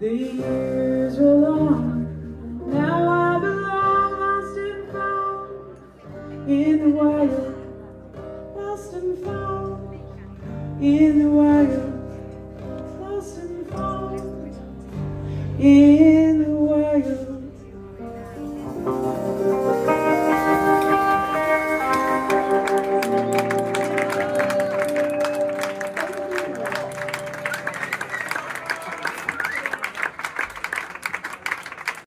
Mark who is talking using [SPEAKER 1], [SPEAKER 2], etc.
[SPEAKER 1] The years were long, now I belong lost and found. In the wild, lost and found. In the wild, lost and found. In